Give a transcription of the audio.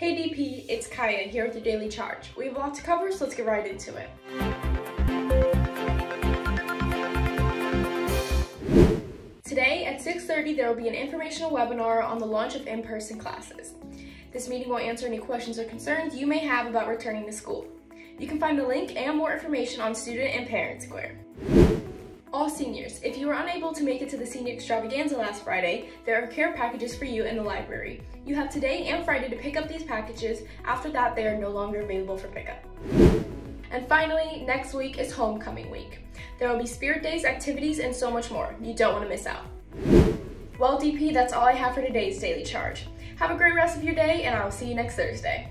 Hey DP, it's Kaya here with your daily charge. We have a lot to cover, so let's get right into it. Today at 6.30 there will be an informational webinar on the launch of in-person classes. This meeting will answer any questions or concerns you may have about returning to school. You can find the link and more information on Student and Parent Square. All seniors, if you were unable to make it to the senior extravaganza last Friday, there are care packages for you in the library. You have today and Friday to pick up these packages. After that, they are no longer available for pickup. And finally, next week is homecoming week. There will be spirit days, activities, and so much more. You don't want to miss out. Well, DP, that's all I have for today's Daily Charge. Have a great rest of your day, and I will see you next Thursday.